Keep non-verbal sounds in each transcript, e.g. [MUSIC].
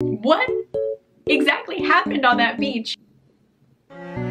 What exactly happened on that beach?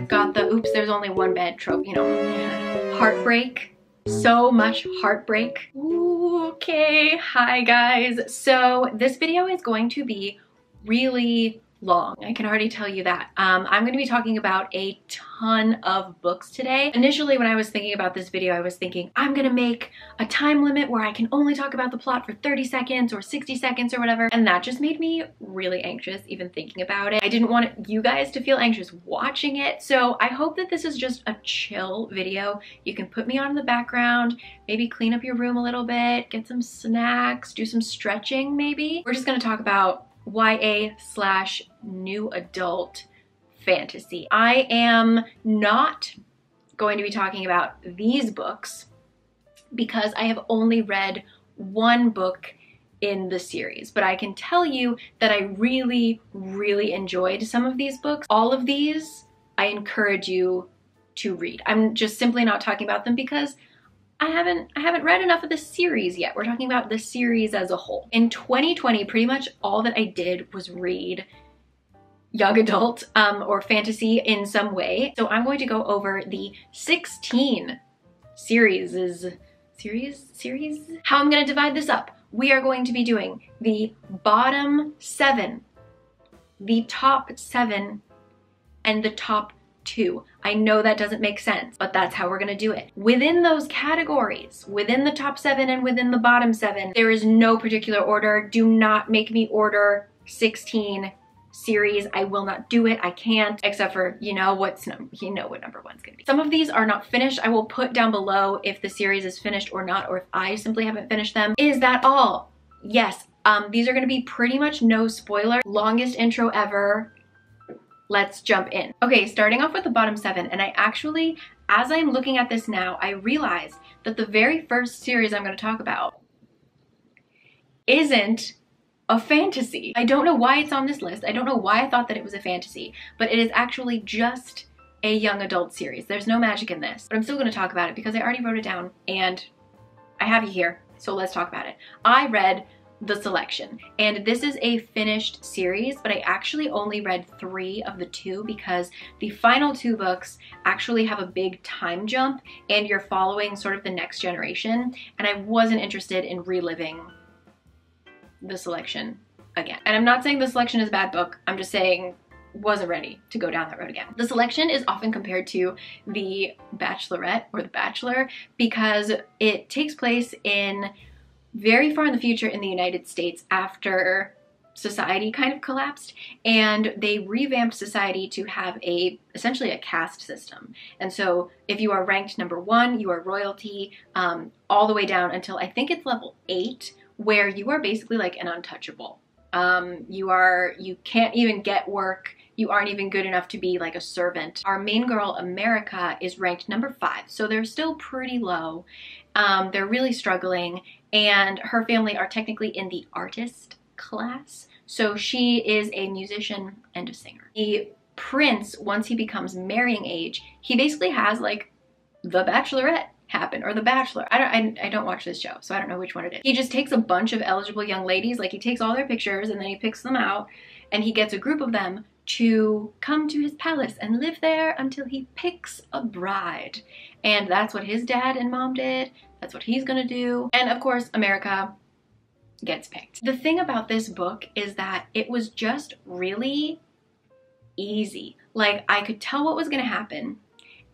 Got the oops, there's only one bed trope, you know. Heartbreak. So much heartbreak. Okay, hi guys. So this video is going to be really long. I can already tell you that. Um, I'm going to be talking about a ton of books today. Initially, when I was thinking about this video, I was thinking I'm going to make a time limit where I can only talk about the plot for 30 seconds or 60 seconds or whatever. And that just made me really anxious even thinking about it. I didn't want you guys to feel anxious watching it. So I hope that this is just a chill video. You can put me on in the background, maybe clean up your room a little bit, get some snacks, do some stretching maybe. We're just going to talk about YA slash new adult fantasy. I am not going to be talking about these books because I have only read one book in the series, but I can tell you that I really, really enjoyed some of these books. All of these, I encourage you to read. I'm just simply not talking about them because I haven't I haven't read enough of the series yet. We're talking about the series as a whole. In 2020, pretty much all that I did was read young adult um, or fantasy in some way. So I'm going to go over the 16 series series series how I'm going to divide this up. We are going to be doing the bottom 7, the top 7 and the top two. I know that doesn't make sense, but that's how we're gonna do it. Within those categories, within the top seven and within the bottom seven, there is no particular order. Do not make me order 16 series. I will not do it. I can't, except for, you know, what's, you know what number one's gonna be. Some of these are not finished. I will put down below if the series is finished or not, or if I simply haven't finished them. Is that all? Yes, um, these are gonna be pretty much no spoiler. Longest intro ever let's jump in. Okay, starting off with the bottom seven, and I actually, as I'm looking at this now, I realize that the very first series I'm gonna talk about isn't a fantasy. I don't know why it's on this list. I don't know why I thought that it was a fantasy, but it is actually just a young adult series. There's no magic in this, but I'm still gonna talk about it because I already wrote it down and I have you here, so let's talk about it. I read the selection. And this is a finished series, but I actually only read three of the two because the final two books actually have a big time jump and you're following sort of the next generation. And I wasn't interested in reliving the selection again. And I'm not saying the selection is a bad book. I'm just saying wasn't ready to go down that road again. The selection is often compared to The Bachelorette or The Bachelor because it takes place in very far in the future in the United States after society kind of collapsed and they revamped society to have a essentially a caste system. And so if you are ranked number one you are royalty um, all the way down until i think it's level eight where you are basically like an untouchable. Um, you are you can't even get work. You aren't even good enough to be like a servant. Our main girl america is ranked number five. So they're still pretty low. Um, they're really struggling and her family are technically in the artist class. So she is a musician and a singer. The prince, once he becomes marrying age, he basically has like the bachelorette happen or the bachelor i don't I, I, don't watch this show so i don't know which one it is he just takes a bunch of eligible young ladies like he takes all their pictures and then he picks them out and he gets a group of them to come to his palace and live there until he picks a bride and that's what his dad and mom did that's what he's gonna do. And of course, America gets picked. The thing about this book is that it was just really easy. Like I could tell what was gonna happen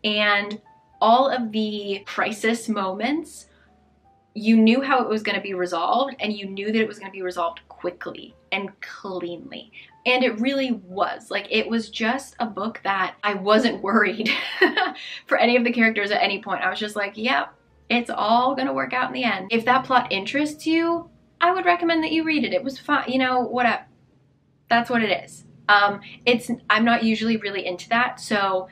and all of the crisis moments, you knew how it was gonna be resolved and you knew that it was gonna be resolved quickly and cleanly. And it really was. Like, it was just a book that I wasn't [LAUGHS] worried for any of the characters at any point. I was just like, yep, it's all gonna work out in the end. If that plot interests you, I would recommend that you read it. It was fun, you know, whatever. That's what it is. Um, it's I'm not usually really into that, so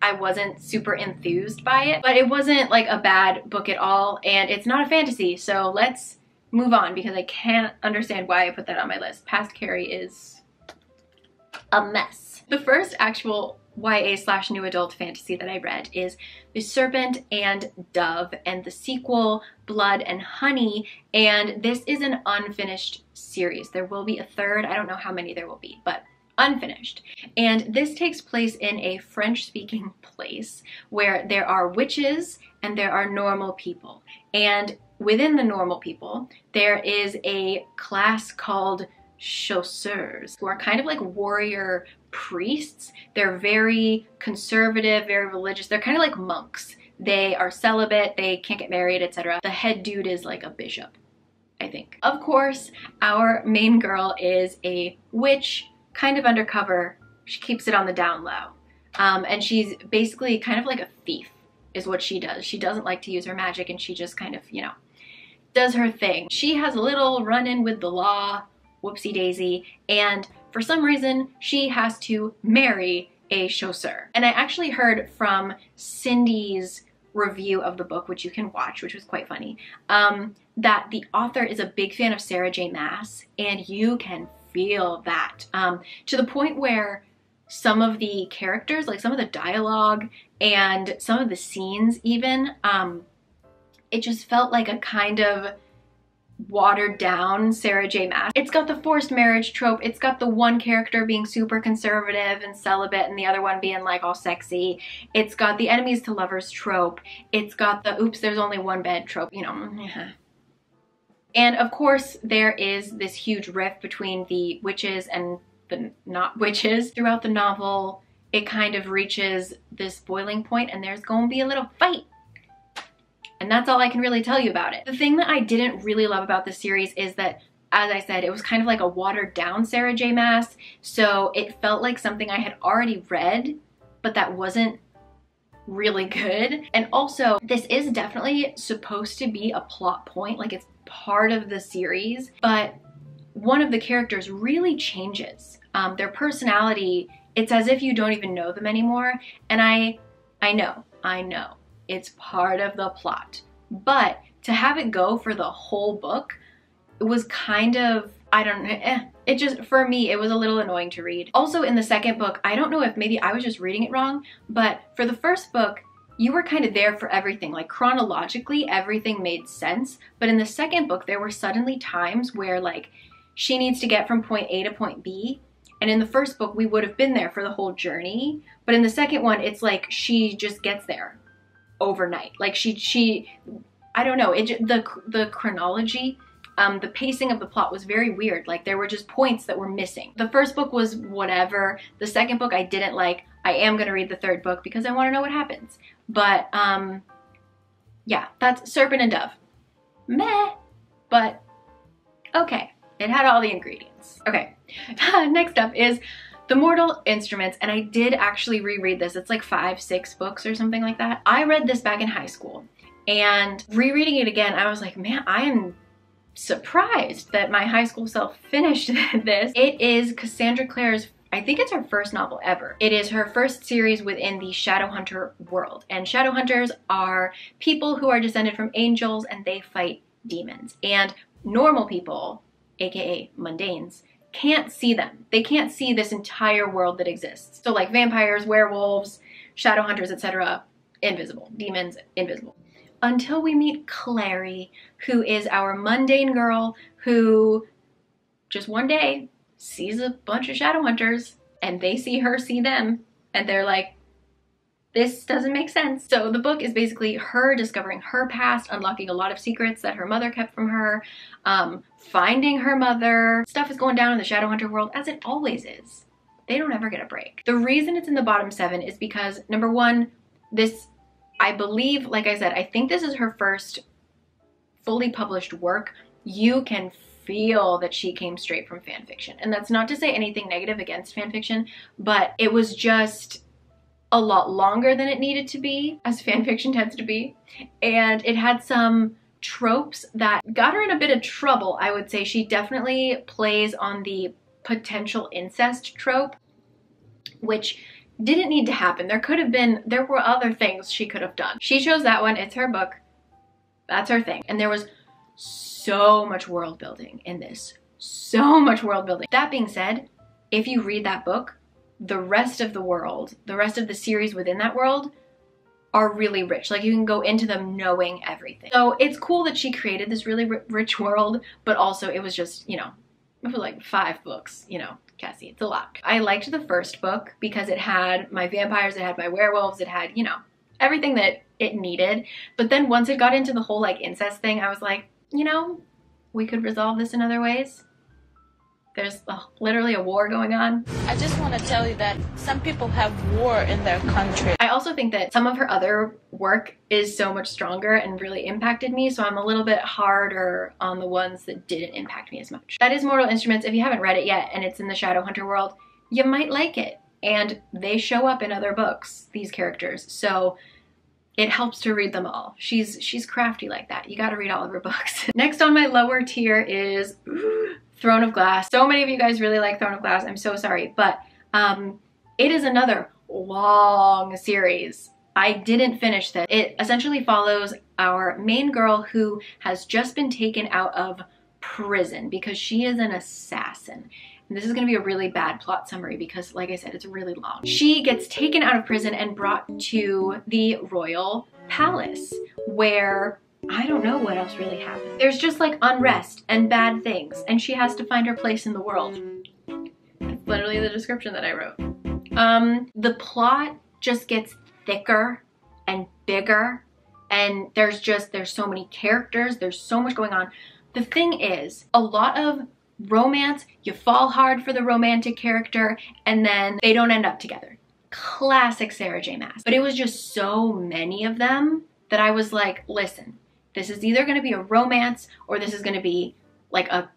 I wasn't super enthused by it, but it wasn't like a bad book at all, and it's not a fantasy, so let's move on because I can't understand why I put that on my list. Past Cari is a mess. The first actual YA slash new adult fantasy that I read is The Serpent and Dove and the sequel Blood and Honey and this is an unfinished series. There will be a third, I don't know how many there will be, but unfinished. And this takes place in a French speaking [LAUGHS] place where there are witches and there are normal people. And within the normal people, there is a class called chasseurs who are kind of like warrior priests. They're very conservative, very religious. They're kind of like monks. They are celibate, they can't get married, etc. The head dude is like a bishop, I think. Of course, our main girl is a witch, kind of undercover. She keeps it on the down low. Um, and she's basically kind of like a thief is what she does. She doesn't like to use her magic and she just kind of, you know, does her thing. She has a little run-in with the law, whoopsie daisy, and for some reason, she has to marry a chasseur. And I actually heard from Cindy's review of the book, which you can watch, which was quite funny, um, that the author is a big fan of Sarah J. Maas, and you can feel that um, to the point where some of the characters, like some of the dialogue and some of the scenes even, um, it just felt like a kind of watered down Sarah J. Maas. It's got the forced marriage trope. It's got the one character being super conservative and celibate and the other one being like all sexy. It's got the enemies to lovers trope. It's got the oops, there's only one bed trope, you know. Mm-hmm. And of course, there is this huge rift between the witches and the not witches. Throughout the novel, it kind of reaches this boiling point and there's going to be a little fight and that's all I can really tell you about it. The thing that I didn't really love about this series is that as I said, it was kind of like a watered down Sarah J. Maas, so it felt like something I had already read, but that wasn't really good. And also, this is definitely supposed to be a plot point, like it's part of the series, but one of the characters really changes. Um, their personality, it's as if you don't even know them anymore, and I, I know, I know it's part of the plot. But to have it go for the whole book, it was kind of, I don't know, eh, it just, for me, it was a little annoying to read. Also in the second book, I don't know if maybe I was just reading it wrong, but for the first book, you were kind of there for everything. Like chronologically, everything made sense. But in the second book, there were suddenly times where like she needs to get from point A to point B. And in the first book, we would have been there for the whole journey. But in the second one, it's like she just gets there overnight. Like she, she, I don't know, it, the, the chronology, um, the pacing of the plot was very weird. Like there were just points that were missing. The first book was whatever. The second book I didn't like. I am gonna read the third book because I wanna know what happens. But um, yeah, that's Serpent and Dove. Meh, but okay. It had all the ingredients. Okay, [LAUGHS] next up is the Mortal Instruments, and I did actually reread this. It's like five, six books or something like that. I read this back in high school, and rereading it again, I was like, man, I am surprised that my high school self [LAUGHS] finished this. It is Cassandra Clare's I think it's her first novel ever. It is her first series within the Shadowhunter world. And Shadowhunters are people who are descended from angels and they fight demons. And normal people, aka mundanes, can't see them. They can't see this entire world that exists. So like vampires, werewolves, shadow hunters, etc., invisible. Demons, invisible. Until we meet Clary, who is our mundane girl who just one day sees a bunch of shadow hunters and they see her see them and they're like, this doesn't make sense. So the book is basically her discovering her past, unlocking a lot of secrets that her mother kept from her, um, finding her mother. Stuff is going down in the Shadowhunter world as it always is. They don't ever get a break. The reason it's in the bottom seven is because number one, this, I believe, like I said, I think this is her first fully published work. You can feel that she came straight from fan fiction. And that's not to say anything negative against fan fiction, but it was just a lot longer than it needed to be, as fan fiction tends to be. And it had some tropes that got her in a bit of trouble, I would say. She definitely plays on the potential incest trope, which didn't need to happen. There could have been, there were other things she could have done. She chose that one, it's her book, that's her thing. And there was so much world building in this, so much world building. That being said, if you read that book, the rest of the world, the rest of the series within that world are really rich. Like you can go into them knowing everything. So it's cool that she created this really rich world, but also it was just, you know, it was like five books, you know, Cassie, it's a lot. I liked the first book because it had my vampires, it had my werewolves, it had, you know, everything that it needed. But then once it got into the whole like incest thing, I was like, you know, we could resolve this in other ways. There's uh, literally a war going on. I just want to tell you that some people have war in their country. I also think that some of her other work is so much stronger and really impacted me, so I'm a little bit harder on the ones that didn't impact me as much. That is Mortal Instruments. If you haven't read it yet and it's in the Shadowhunter world, you might like it. And they show up in other books, these characters. So it helps to read them all. She's she's crafty like that. You got to read all of her books. [LAUGHS] Next on my lower tier is Throne of Glass. So many of you guys really like Throne of Glass. I'm so sorry, but um, it is another long series. I didn't finish this. It essentially follows our main girl who has just been taken out of prison because she is an assassin. And this is to be a really bad plot summary because, like I said, it's really long. She gets taken out of prison and brought to the royal palace where I don't know what else really happened. There's just like unrest and bad things, and she has to find her place in the world. That's literally the description that I wrote. Um, the plot just gets thicker and bigger, and there's just, there's so many characters, there's so much going on. The thing is, a lot of romance, you fall hard for the romantic character, and then they don't end up together. Classic Sarah J. Maas. But it was just so many of them that I was like, listen, this is either going to be a romance or this is going to be like a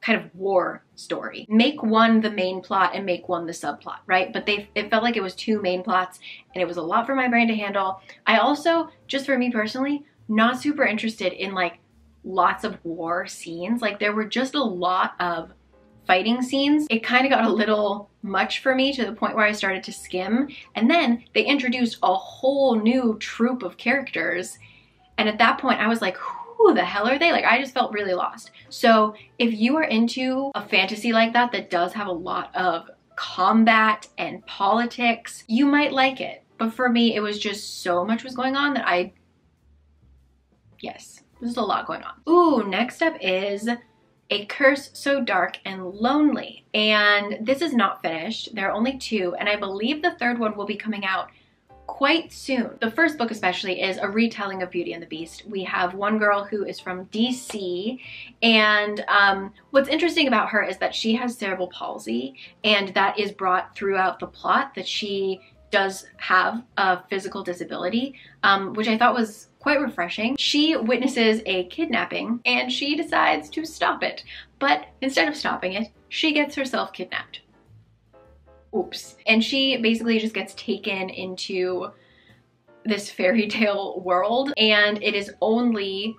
kind of war story. Make one the main plot and make one the subplot, right? But they it felt like it was two main plots and it was a lot for my brain to handle. I also, just for me personally, not super interested in like lots of war scenes. Like there were just a lot of fighting scenes. It kind of got a little much for me to the point where I started to skim. And then they introduced a whole new troop of characters and at that point, I was like, who the hell are they? Like, I just felt really lost. So if you are into a fantasy like that, that does have a lot of combat and politics, you might like it. But for me, it was just so much was going on that I, yes, there's a lot going on. Ooh, next up is A Curse So Dark and Lonely. And this is not finished. There are only two, and I believe the third one will be coming out quite soon. The first book especially is a retelling of Beauty and the Beast. We have one girl who is from DC and um, what's interesting about her is that she has cerebral palsy and that is brought throughout the plot that she does have a physical disability, um, which I thought was quite refreshing. She witnesses a kidnapping and she decides to stop it. But instead of stopping it, she gets herself kidnapped oops. And she basically just gets taken into this fairy [LAUGHS] tale world and it is only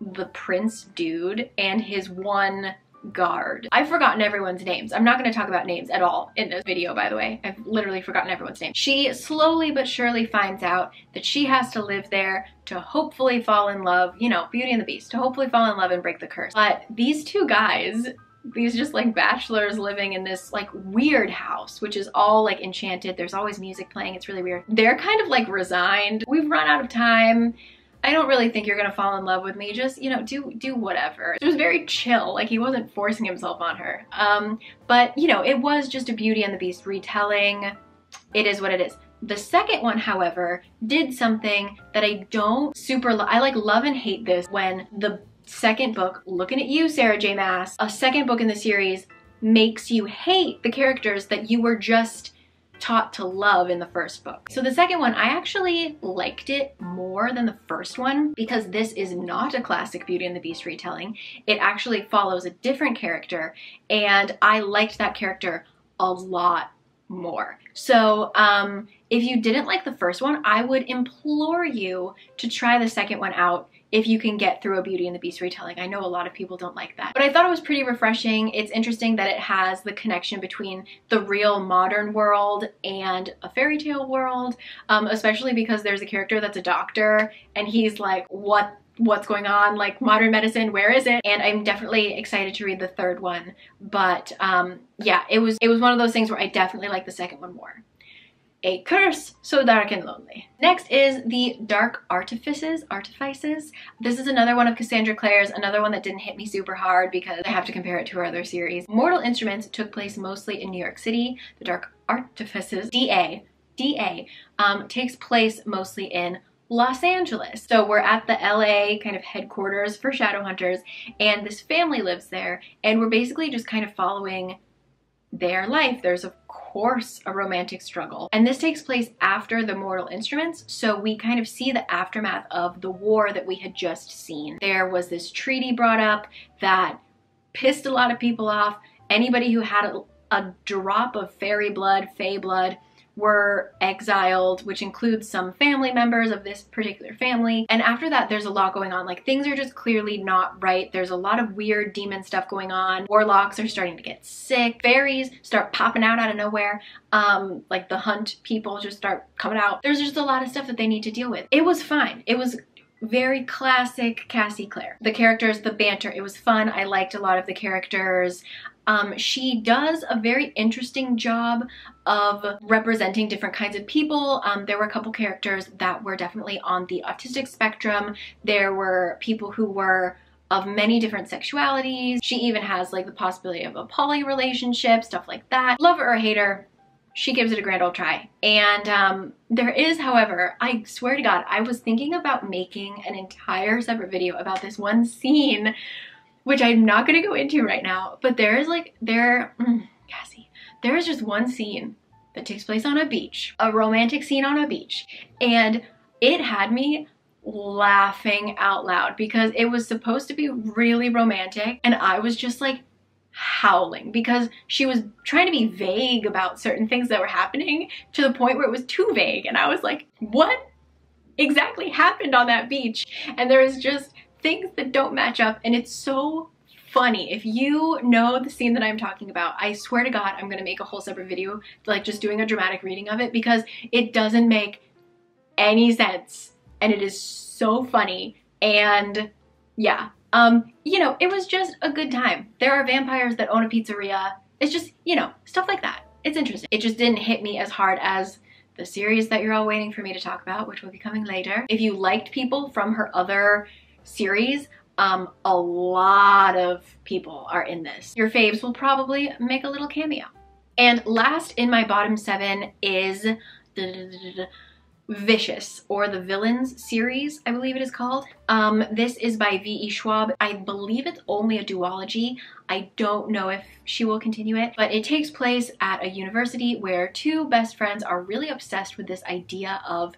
the prince dude and his one guard. I've forgotten everyone's names. I'm not going to talk about names at all in this video, by the way. I've literally forgotten everyone's name. She slowly but surely finds out that she has to live there to hopefully fall in love, you know, Beauty and the Beast, to hopefully fall in love and break the curse. But these two guys these just like bachelors living in this like weird house, which is all like enchanted. There's always music playing. It's really weird. They're kind of like resigned. We've run out of time. I don't really think you're gonna fall in love with me. Just, you know, do do whatever. It was very chill. Like he wasn't forcing himself on her. Um, but you know, it was just a Beauty and the Beast retelling. It is what it is. The second one, however, did something that I don't super, I like love and hate this when the second book, looking at you, Sarah J. Maas, a second book in the series makes you hate the characters that you were just taught to love in the first book. So the second one, I actually liked it more than the first one because this is not a classic Beauty and the Beast retelling. It actually follows a different character and I liked that character a lot more. So um, if you didn't like the first one, I would implore you to try the second one out if you can get through a Beauty and the Beast retelling. I know a lot of people don't like that. But I thought it was pretty refreshing. It's interesting that it has the connection between the real modern world and a fairy tale world, um, especially because there's a character that's a doctor and he's like, what what's going on, like modern medicine, where is it? And I'm definitely excited to read the third one. But um, yeah, it was it was one of those things where I definitely like the second one more. A Curse So Dark and Lonely. Next is The Dark Artifices. Artifices. This is another one of Cassandra Clare's, another one that didn't hit me super hard because I have to compare it to her other series. Mortal Instruments took place mostly in New York City. The Dark Artifices, DA, DA, um, takes place mostly in Los Angeles. So we're at the LA kind of headquarters for Shadowhunters and this family lives there and we're basically just kind of following their life. There's of course a romantic struggle. And this takes place after the Mortal Instruments, so we kind of see the aftermath of the war that we had just seen. There was this treaty brought up that pissed a lot of people off. Anybody who had a, a drop of fairy blood, fae blood, were exiled, which includes some family members of this particular family. And after that, there's a lot going on. Like things are just clearly not right. There's a lot of weird demon stuff going on. Warlocks are starting to get sick. Fairies start popping out out of nowhere. Um, like the hunt people just start coming out. There's just a lot of stuff that they need to deal with. It was fine. It was very classic Cassie Clare. The characters, the banter, it was fun. I liked a lot of the characters. Um, she does a very interesting job of representing different kinds of people. Um, there were a couple characters that were definitely on the autistic spectrum. There were people who were of many different sexualities. She even has like the possibility of a poly relationship, stuff like that. Love her or hate her, she gives it a grand old try. And um, there is, however, I swear to God, I was thinking about making an entire separate video about this one scene which I'm not gonna go into right now, but there is like, there, mm, Cassie, there is just one scene that takes place on a beach, a romantic scene on a beach, and it had me laughing out loud because it was supposed to be really romantic and I was just like howling because she was trying to be vague about certain things that were happening to the point where it was too vague. And I was like, what exactly happened on that beach? And there was just things that don't match up. And it's so funny. If you know the scene that I'm talking about, I swear to God, I'm gonna make a whole separate video, like just doing a dramatic reading of it because it doesn't make any sense. And it is so funny. And yeah, um, you know, it was just a good time. There are vampires that own a pizzeria. It's just, you know, stuff like that. It's interesting. It just didn't hit me as hard as the series that you're all waiting for me to talk about, which will be coming later. If you liked people from her other series, um, a lot of people are in this. Your faves will probably make a little cameo. And last in my bottom seven is Vicious, or the Villains series, I believe it is called. Um, this is by V.E. Schwab. I believe it's only a duology. I don't know if she will continue it, but it takes place at a university where two best friends are really obsessed with this idea of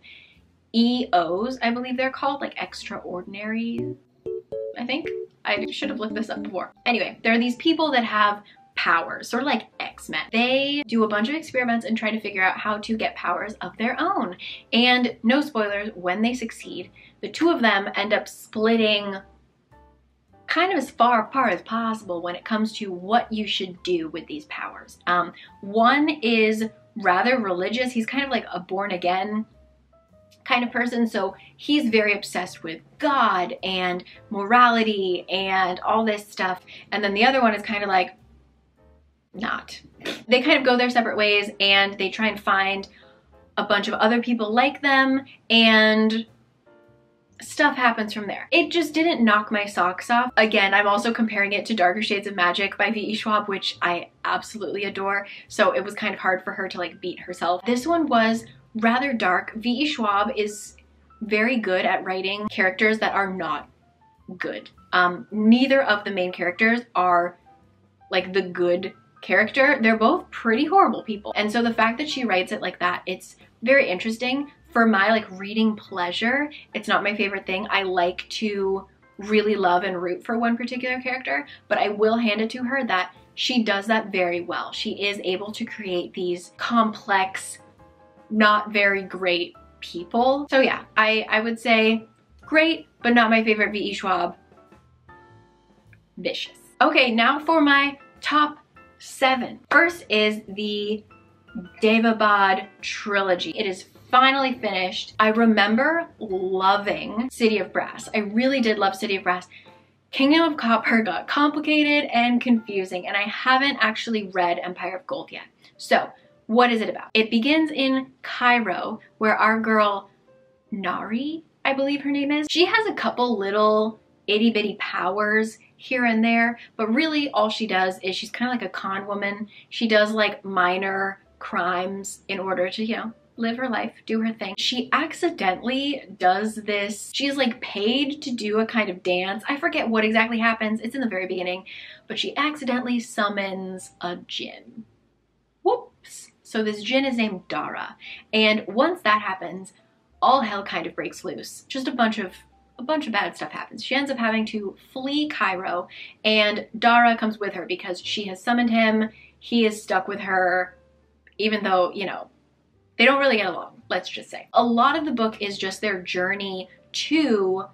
EOs, I believe they're called, like extraordinary, I think. I should have looked this up before. Anyway, there are these people that have powers, sort of like X-Men. They do a bunch of experiments and try to figure out how to get powers of their own. And no spoilers, when they succeed, the two of them end up splitting kind of as far apart as possible when it comes to what you should do with these powers. Um, one is rather religious. He's kind of like a born again kind of person. So he's very obsessed with God and morality and all this stuff. And then the other one is kind of like, not. They kind of go their separate ways and they try and find a bunch of other people like them and stuff happens from there. It just didn't knock my socks off. Again, I'm also comparing it to Darker Shades of Magic by V.E. Schwab, which I absolutely adore. So it was kind of hard for her to like beat herself. This one was rather dark. V.E. Schwab is very good at writing characters that are not good. Um, neither of the main characters are like the good character. They're both pretty horrible people. And so the fact that she writes it like that, it's very interesting. For my like reading pleasure, it's not my favorite thing. I like to really love and root for one particular character, but I will hand it to her that she does that very well. She is able to create these complex not very great people. So yeah, I, I would say great, but not my favorite V.E. Schwab. Vicious. Okay, now for my top seven. First is the Daevabad trilogy. It is finally finished. I remember loving City of Brass. I really did love City of Brass. Kingdom of Copper got complicated and confusing, and I haven't actually read Empire of Gold yet. So, what is it about? It begins in Cairo, where our girl Nahri, I believe her name is, she has a couple little itty bitty powers here and there, but really all she does is she's kind of like a con woman. She does like minor crimes in order to, you know, live her life, do her thing. She accidentally does this. She's like paid to do a kind of dance. I forget what exactly happens. It's in the very beginning, but she accidentally summons a jinn. Whoops. So this jinn is named Dara. And once that happens, all hell kind of breaks loose. Just a bunch of a bunch of bad stuff happens. She ends up having to flee Cairo and Dara comes with her because she has summoned him. He is stuck with her even though, you know, they don't really get along, let's just say. A lot of the book is just their journey to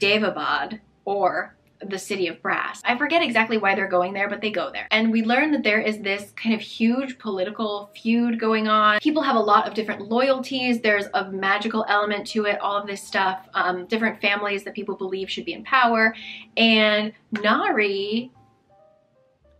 Daevabad or the city of brass. I forget exactly why they're going there, but they go there. And we learn that there is this kind of huge political feud going on. People have a lot of different loyalties. There's a magical element to it, all of this stuff, um, different families that people believe should be in power. And Nahri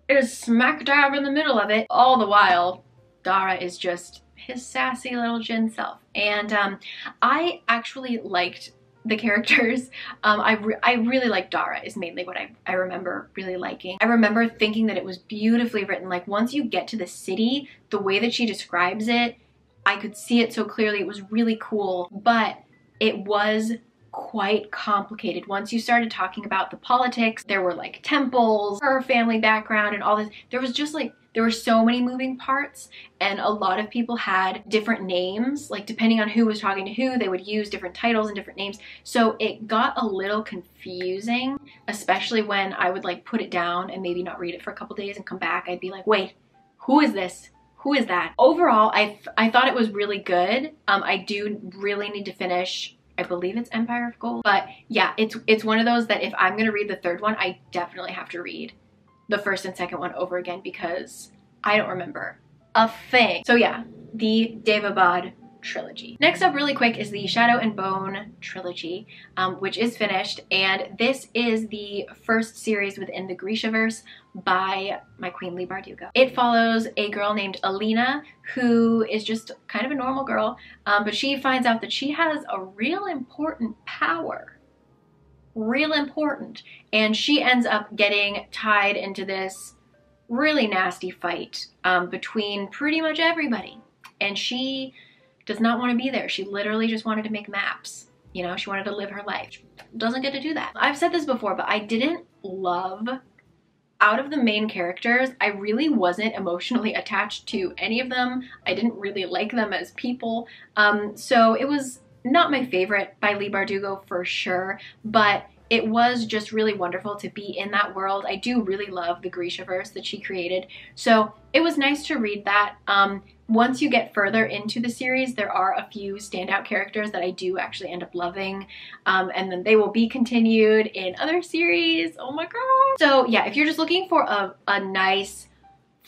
is smack dab in the middle of it. All the while, Dara is just his sassy little jinn self. And um, I actually liked the characters. [LAUGHS] Um, I, re I really like Dara is mainly what I, I remember really liking. I remember thinking that it was beautifully written. Like once you get to the city, the way that she describes it, I could see it so clearly. It was really cool, but it was quite complicated. Once you started talking about the politics, there were like temples, her family background and all this. There was just like there were so many moving parts and a lot of people had different names. Like depending on who was talking to who they would use different titles and different names. So it got a little confusing especially when I would like put it down and maybe not read it for a couple days and come back. I'd be like wait who is this? Who is that? Overall I, I thought it was really good. Um, I do really need to finish I believe it's Empire of Gold. But yeah it's it's one of those that if I'm gonna read the third one I definitely have to read the first and second one over again because I don't remember a thing. So yeah, the Daevabad trilogy. Next up really quick is the Shadow and Bone trilogy, um, which is finished, and this is the first series within the Grishaverse by my queen Leigh Bardugo. It follows a girl named Alina who is just kind of a normal girl, um, but she finds out that she has a real important power real important. And she ends up getting tied into this really nasty fight um, between pretty much everybody. And she does not want to be there. She literally just wanted to make maps. You know, she wanted to live her life. Doesn't get to do that. I've said this before, but I didn't love out of the main characters, I really wasn't emotionally attached to any of them. I didn't really like them as people. Um, so it was not my favorite by Leigh Bardugo for sure, but it was just really wonderful to be in that world. I do really love the Grishaverse that she created. So it was nice to read that. Um, once you get further into the series, there are a few standout characters that I do actually end up loving. Um, and then they will be continued in other series. Oh my god. So yeah, if you're just looking for a, a nice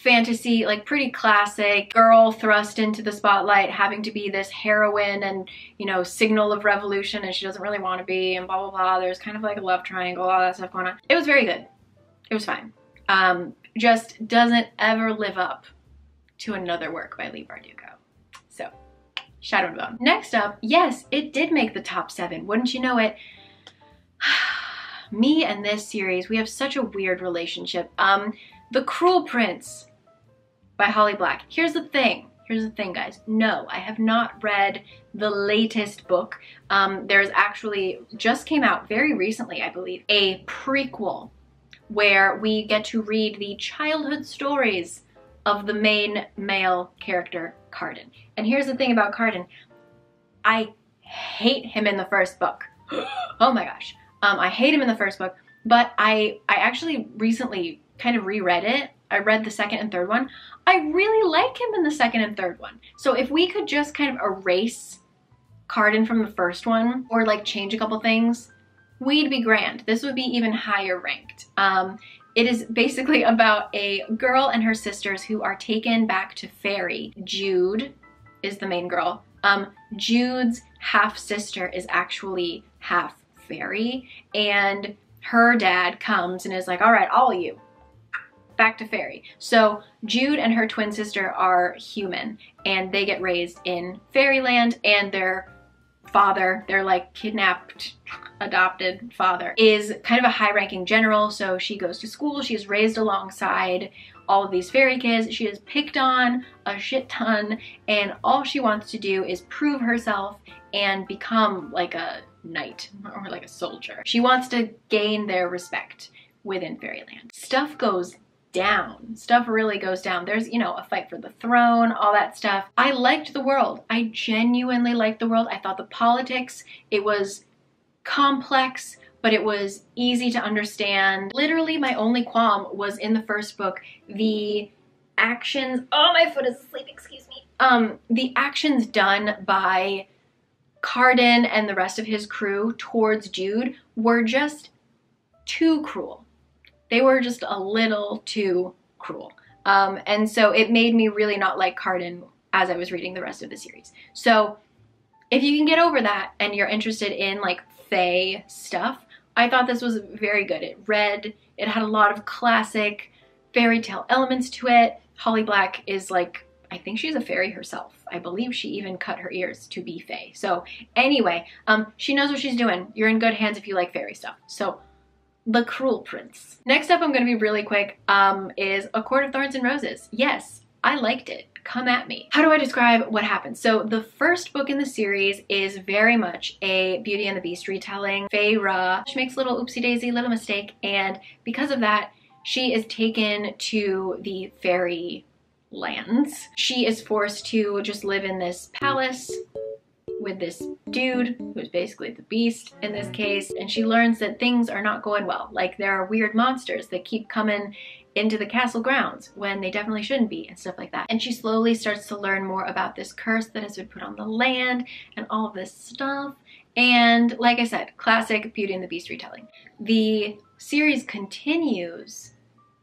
fantasy, like pretty classic girl thrust into the spotlight, having to be this heroine and, you know, signal of revolution and she doesn't really want to be and blah, blah, blah. There's kind of like a love triangle, all that stuff going on. It was very good. It was fine. Um, just doesn't ever live up to another work by Leigh Bardugo. So, Shadow and Bone. Next up, yes, it did make the top seven. Wouldn't you know it? [SIGHS] Me and this series, we have such a weird relationship. Um, The Cruel Prince by Holly Black. Here's the thing. Here's the thing, guys. No, I have not read the latest book. Um, there's actually, just came out very recently, I believe, a prequel where we get to read the childhood stories of the main male character, Cardan. And here's the thing about Cardan. I hate him in the first book. [GASPS] oh my gosh. Um, I hate him in the first book, but I, I actually recently kind of reread it I read the second and third one. I really like him in the second and third one. So if we could just kind of erase Cardan from the first one or like change a couple things, we'd be grand. This would be even higher ranked. Um, it is basically [LAUGHS] about a girl and her sisters who are taken back to Fairy. Jude is the main girl. Um, Jude's half sister is actually half fairy, and her dad comes and is like, all right, all of you, back to fairy. So Jude and her twin sister are human and they get raised in fairyland and their father, their like kidnapped, adopted father, is kind of a high ranking general. So she goes to school, she is raised alongside all of these fairy kids. She is picked on a shit ton and all she wants to do is prove herself and become like a knight or like a soldier. She wants to gain their respect within fairyland. Stuff goes down. Stuff really goes down. There's, you know, a fight for the throne, all that stuff. I liked the world. I genuinely liked the world. I thought the politics, it was complex, but it was easy to understand. Literally, my only qualm was in the first book, the actions. Oh, my foot is asleep, excuse me. Um, the actions done by Cardan and the rest of his crew towards Jude were just too cruel they were just a little too cruel. Um, and so it made me really not like Cardan as I was reading the rest of the series. So if you can get over that and you're interested in like Fae stuff, I thought this was very good. It read, it had a lot of classic fairy tale elements to it. Holly Black is like, I think she's a fairy herself. I believe she even cut her ears to be Fae. So anyway, um, she knows what she's doing. You're in good hands if you like fairy stuff. So the Cruel Prince. Next up, I'm going to be really quick, um, is A Court of Thorns and Roses. Yes, I liked it. Come at me. How do I describe what happened? So the first book in the series is very much a Beauty and the Beast retelling. Feyre, she makes a little oopsie daisy, little mistake, and because of that, she is taken to the fairy lands. She is forced to just live in this palace with this dude who's basically the beast in this case and she learns that things are not going well. Like there are weird monsters that keep coming into the castle grounds when they definitely shouldn't be and stuff like that. And she slowly starts to learn more about this curse that has been put on the land and all of this stuff. And like I said classic Beauty and the Beast retelling. The series continues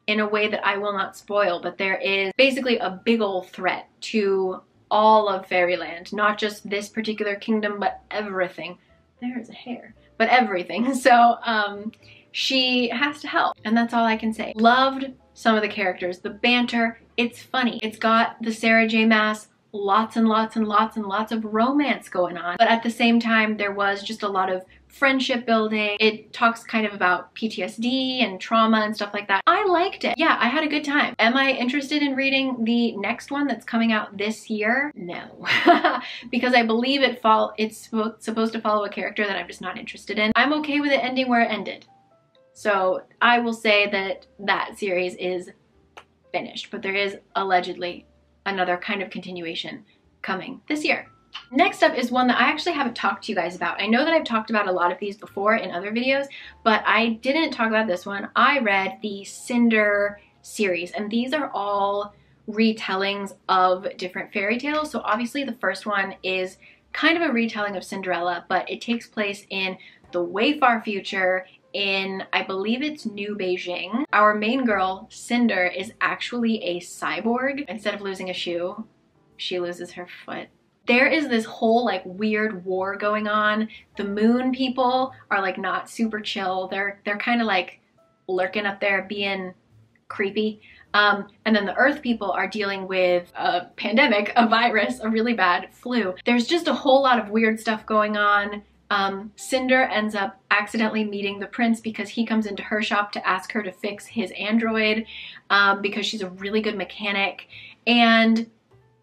in a way that I will not spoil, but there is basically a big old threat to all of fairyland, not just this particular kingdom, but everything. There's a hair, but everything. [LAUGHS] So um, she has to help, and that's all I can say. Loved some of the characters, the banter, it's funny. It's got the Sarah J Maas lots and lots and lots and lots of romance going on. But at the same time, there was just a lot of friendship building. It talks kind of about PTSD and trauma and stuff like that. I liked it. Yeah, I had a good time. Am I interested in reading the next one that's coming out this year? No. [LAUGHS] because I believe it fall it's supposed to follow a character that I'm just not interested in. I'm okay with it ending where it ended. So I will say that that series is finished, but there is allegedly another kind of continuation coming this year. Next up is one that I actually haven't talked to you guys about. I know that I've talked about a lot of these before in other videos, but I didn't talk about this one. I read the Cinder series, and these are all retellings of different fairy tales. So obviously the first one is kind of a retelling of Cinderella, but it takes place in the way far future in, I believe it's New Beijing. Our main girl, Cinder, is actually a cyborg. Instead of losing a shoe, she loses her foot there is this whole like weird war going on. The moon people are like not super chill. They're they're kind of like lurking up there being creepy. Um, and then the earth people are dealing with a pandemic, a virus, a really bad flu. There's just a whole lot of weird stuff going on. Um, Cinder ends up accidentally meeting the prince because he comes into her shop to ask her to fix his android um, because she's a really good mechanic. And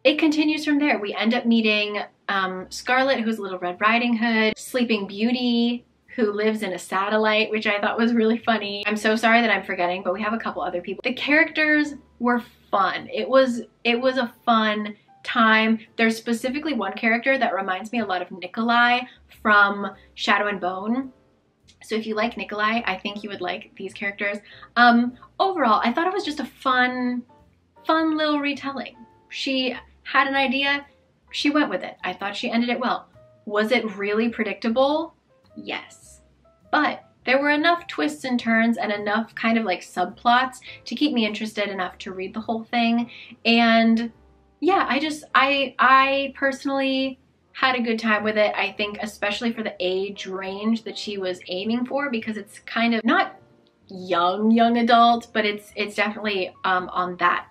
it continues from there. We end up meeting um, Scarlet, who's a Little Red Riding Hood, Sleeping Beauty, who lives in a satellite, which I thought was really funny. I'm so sorry that I'm forgetting, but we have a couple other people. The characters were fun. It was it was a fun time. There's specifically one character that reminds me a lot of Nikolai from Shadow and Bone. So if you like Nikolai, I think you would like these characters. Um, overall, I thought it was just a fun, fun little retelling. She had an idea, she went with it. I thought she ended it well. Was it really predictable? Yes. But there were enough twists and turns and enough kind of like subplots to keep me interested enough to read the whole thing. And yeah, I just, I, I personally had a good time with it. I think especially for the age range that she was aiming for because it's kind of not young young adult, but it's it's definitely um, on that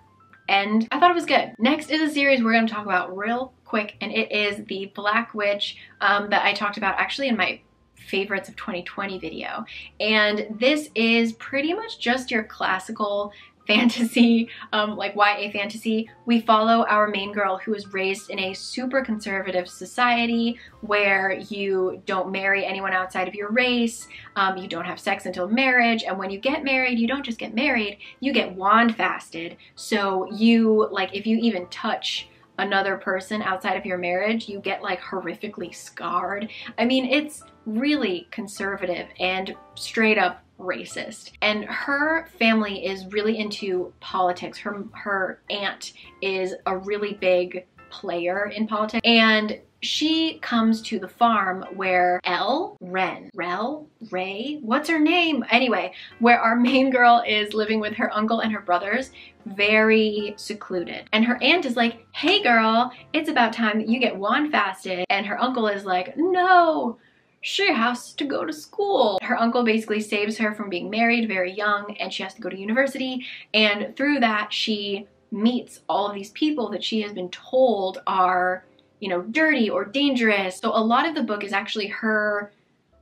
end. I thought it was good. Next is a series we're going to talk about real quick and it is the Black Witch um, that I talked about actually in my favorites of 2020 video. And this is pretty much just your classical fantasy, um, like YA fantasy, we follow our main girl who is raised in a super conservative society where you don't marry anyone outside of your race, um, you don't have sex until marriage, and when you get married, you don't just get married, you get wand fasted. So you, like, if you even touch another person outside of your marriage, you get like horrifically scarred. I mean, it's really conservative and straight up racist. And her family is really into politics. Her her aunt is a really big player in politics and she comes to the farm where Elle, Ren, Rel, Ray, what's her name? Anyway, where our main girl is living with her uncle and her brothers, very secluded. And her aunt is like, hey girl, it's about time that you get wand fasted. And her uncle is like, no, she has to go to school. Her uncle basically saves her from being married very young and she has to go to university. And through that, she meets all of these people that she has been told are, you know, dirty or dangerous. So a lot of the book is actually her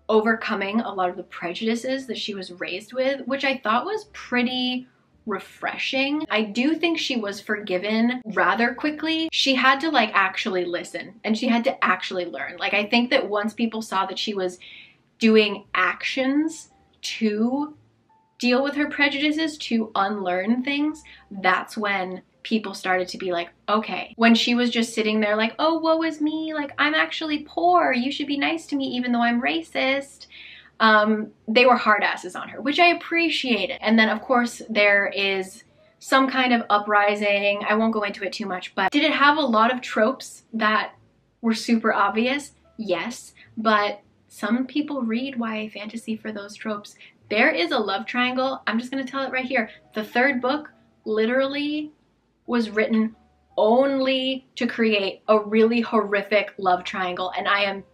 overcoming a lot of the prejudices that she was raised with, which I thought was pretty refreshing. I do think she was forgiven rather quickly. She had to like actually listen and she had to actually learn. Like I think that once people saw that she was doing actions to deal with her prejudices, to unlearn things, that's when people started to be like, okay. When she was just sitting there like, oh, woe is me, like I'm actually poor, you should be nice to me even though I'm racist um, they were hard asses on her, which I appreciated. And then of course there is some kind of uprising. I won't go into it too much, but did it have a lot of tropes that were super obvious? Yes, but some people read YA fantasy for those tropes. There is a love triangle. I'm just gonna tell it right here. The third book literally was written only to create a really horrific love triangle and I am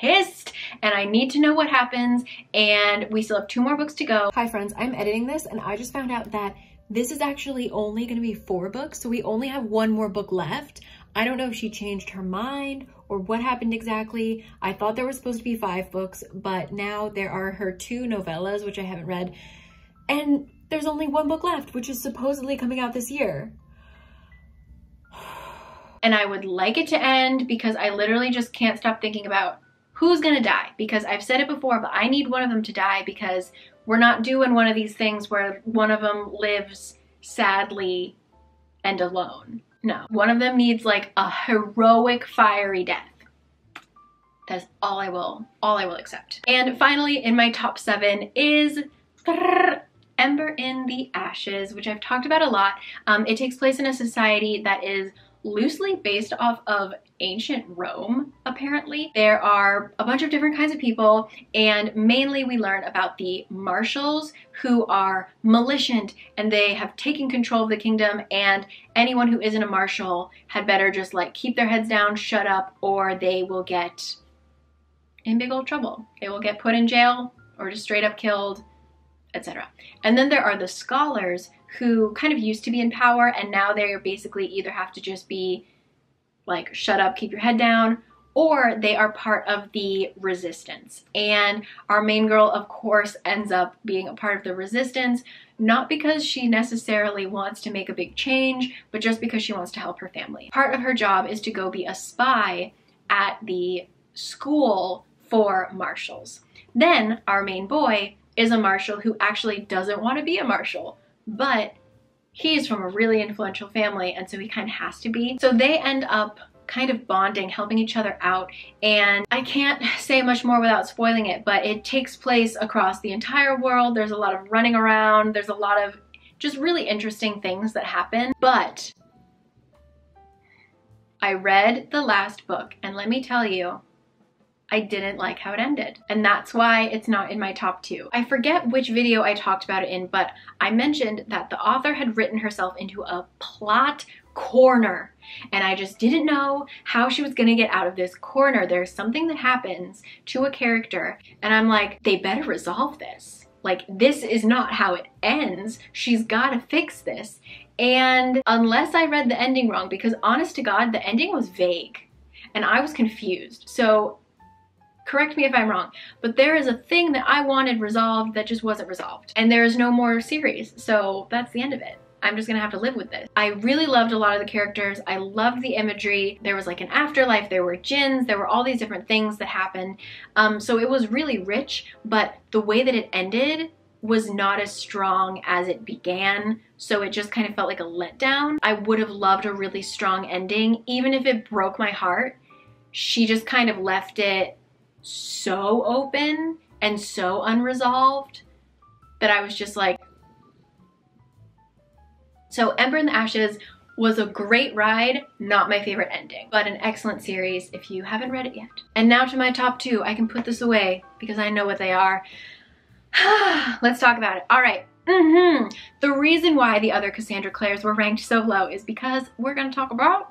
pissed and I need to know what happens and we still have two more books to go. Hi friends, I'm editing this and I just found out that this is actually only going to be four books, so we only have one more book left. I don't know if she changed her mind or what happened exactly. I thought there were supposed to be five books, but now there are her two novellas, which I haven't read, and there's only one book left, which is supposedly coming out this year. [SIGHS] And I would like it to end because I literally just can't stop thinking about who's gonna die? Because I've said it before, but I need one of them to die because we're not doing one of these things where one of them lives sadly and alone. No, one of them needs like a heroic fiery death. That's all I will, all I will accept. And finally, in my top seven is Ember in the Ashes, which I've talked about a lot. Um, it takes place in a society that is loosely based off of ancient Rome, apparently. There are a bunch of different kinds of people, and mainly we learn about the Martials who are malicious and they have taken control of the kingdom, and anyone who isn't a Martial had better just like keep their heads down, shut up, or they will get in big old trouble. They will get put in jail or just straight up killed, etc. And then there are the scholars who kind of used to be in power and now they're basically either have to just be like shut up, keep your head down, or they are part of the resistance. And our main girl, of course, ends up being a part of the resistance, not because she necessarily wants to make a big change, but just because she wants to help her family. Part of her job is to go be a spy at the school for Martials. Then our main boy is a Martial who actually doesn't want to be a Martial, but he's from a really influential family and so he kind of has to be. So they end up kind of bonding, helping each other out. And I can't [LAUGHS] say much more without spoiling it, but it takes place across the entire world. There's a lot of running around. There's a lot of just really interesting things that happen. But I read the last book and let me tell you, I didn't like how it ended. And that's why it's not in my top two. I forget which video I talked about it in, but I mentioned that the author had written herself into a plot corner and I just didn't know how she was gonna get out of this corner. There's something that happens to a character and I'm like, they better resolve this. Like, this is not how it ends. She's gotta fix this. And unless I read the ending wrong, because honest to God, the ending was vague and I was confused. So correct me if I'm wrong, but there is a thing that I wanted resolved that just wasn't resolved. And there is no more series, so that's the end of it. I'm just gonna have to live with this. I really loved a lot of the characters. I loved the imagery. There was like an afterlife, there were jinns, there were all these different things that happened. Um, so it was really rich, but the way that it ended was not as strong as it began. So it just kind of felt like a letdown. I would have loved a really strong ending, even if it broke my heart. She just kind of left it so open and so unresolved that I was just like, so Ember in the Ashes was a great ride, not my favorite ending, but an excellent series if you haven't read it yet. And now to my top two. I can put this away because I know what they are. [SIGHS] Let's talk about it. All right. Mm -hmm. The reason why the other Cassandra Clares were ranked so low is because we're going to talk about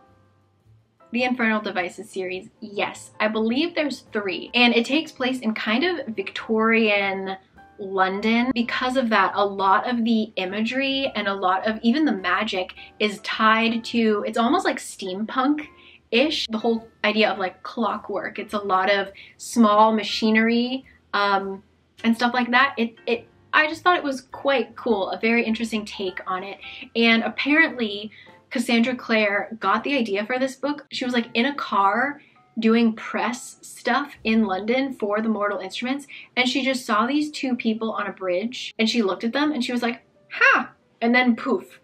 the Infernal Devices series. Yes, I believe there's three. And it takes place in kind of Victorian London. Because of that, a lot of the imagery and a lot of even the magic is tied to, it's almost like steampunk ish. The whole idea of like clockwork. It's a lot of small machinery um, and stuff like that. It, it, I just thought it was quite cool, a very interesting take on it. And apparently Cassandra Clare got the idea for this book. She was like in a car doing press stuff in London for the Mortal Instruments and she just saw these two people on a bridge and she looked at them and she was like, ha! And then poof,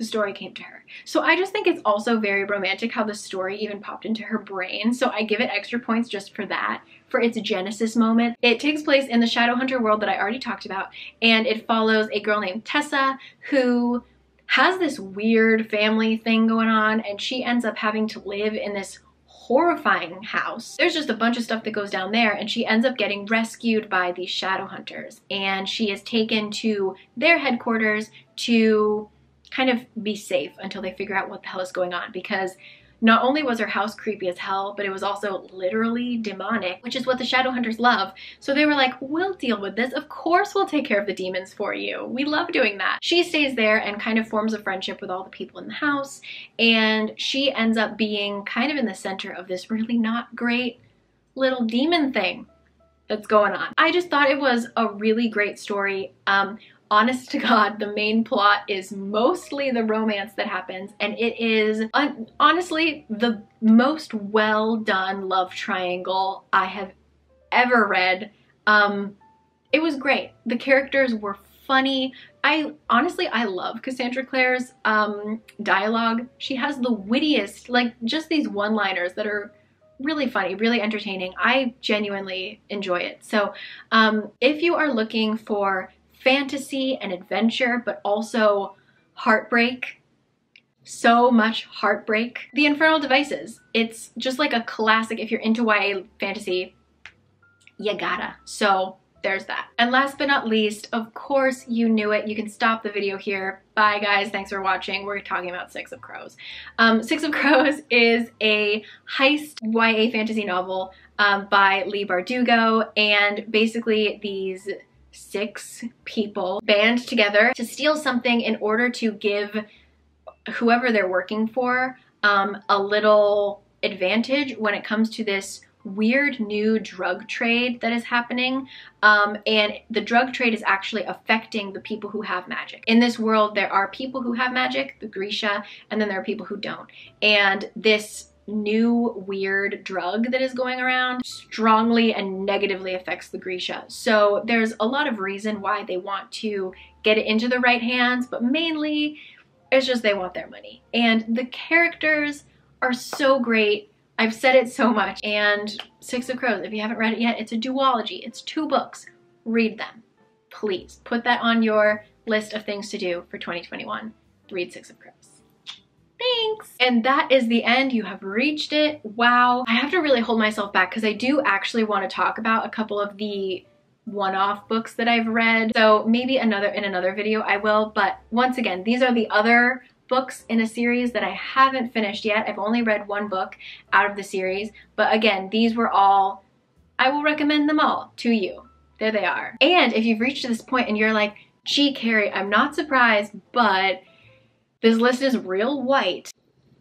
the story came to her. So I just think it's also very romantic how the story even popped into her brain. So I give it extra points just for that, for its genesis moment. It takes place in the Shadowhunter world that I already talked about, and it follows a girl named Tessa who has this weird family thing going on, and she ends up having to live in this horrifying house. There's just a bunch of stuff that goes down there and she ends up getting rescued by these shadow hunters and she is taken to their headquarters to kind of be safe until they figure out what the hell is going on because not only was her house creepy as hell, but it was also literally demonic, which is what the shadow hunters love. So they were like, we'll deal with this. Of course we'll take care of the demons for you. We love doing that. She stays there and kind of forms a friendship with all the people in the house. And she ends up being kind of in the center of this really not great little demon thing that's going on. I just thought it was a really great story. Um, honest to God, the main plot is mostly the romance that happens, and it is honestly the most well done love triangle I have ever read. Um, it was great. The characters were funny. I honestly, I love Cassandra Clare's um, dialogue. She has the wittiest, like just these one-liners that are really funny, really entertaining. I genuinely enjoy it. So um, if you are looking for fantasy and adventure, but also heartbreak. So much heartbreak. The Infernal Devices. It's just like a classic. If you're into YA fantasy, you gotta. So there's that. And last but not least, of course you knew it. You can stop the video here. Bye guys, thanks for watching. We're talking about Six of Crows. Um, [LAUGHS] Six of Crows is a heist YA fantasy novel um, by Leigh Bardugo and basically these six people band together to steal something in order to give whoever they're working for um, a little advantage when it comes to this weird new drug trade that is happening um, and the drug trade is actually affecting the people who have magic. In this world there are people who have magic, the Grisha, and then there are people who don't. And this new weird drug that is going around strongly and negatively affects the Grisha. So there's a lot of reason why they want to get it into the right hands, but mainly it's just they want their money. And the characters are so great. I've said it so much. And Six of Crows, if you haven't read it yet, it's a duology. It's two books. Read them. Please put that on your list of things to do for 2021. Read Six of Crows. Thanks. And that is the end. You have reached it. Wow. I have to really hold myself back because I do actually want to talk about a couple of the one-off books that I've read. So maybe another in another video I will. But once again, these are the other books in a series that I haven't finished yet. I've only read one book out of the series, but again, these were all, I will recommend them all to you. There they are. And if you've reached this point and you're like, gee, Cari, I'm not surprised, but this list is real white.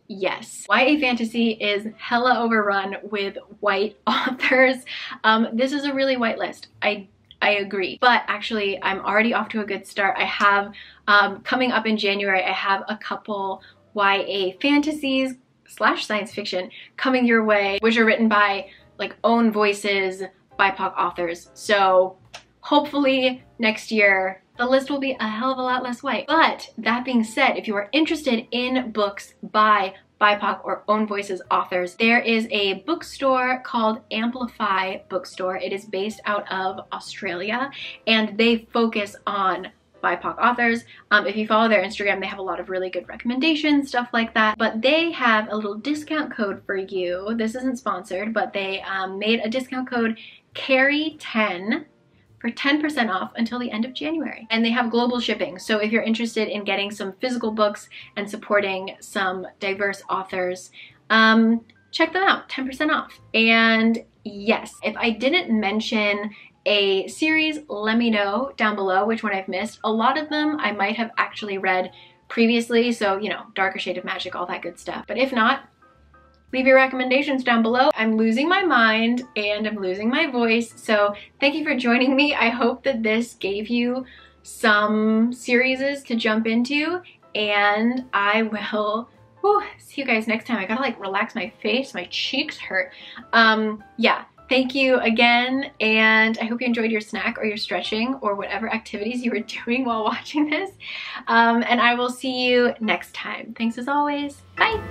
Yes, YA fantasy is hella overrun with white [LAUGHS] authors. Um, this is a really white list. I I agree. But actually, I'm already off to a good start. I have, um, coming up in January, I have a couple YA fantasies slash science fiction coming your way, which are written by like own voices, BIPOC authors. So hopefully next year, the list will be a hell of a lot less white. But that being said, if you are interested in books by BIPOC or Own Voices authors. There is a bookstore called Amplify Bookstore. It is based out of Australia and they focus on BIPOC authors. Um, if you follow their Instagram, they have a lot of really good recommendations, stuff like that. But they have a little discount code for you. This isn't sponsored, but they um, made a discount code CARI10 for 10% off until the end of January. And they have global shipping. So if you're interested in getting some physical books and supporting some diverse authors, um, check them out, 10% off. And yes, if I didn't mention a series, let me know down below which one I've missed. A lot of them I might have actually read previously, so you know, Darker Shade of Magic, all that good stuff. But if not, Leave your recommendations down below. I'm losing my mind and I'm losing my voice. So thank you for joining me. I hope that this gave you some series to jump into and I will whew, see you guys next time. I gotta like relax my face. My cheeks hurt. Um, yeah. Thank you again, and I hope you enjoyed your snack or your stretching or whatever activities you were [LAUGHS] doing while watching this. Um, and I will see you next time. Thanks as always. Bye!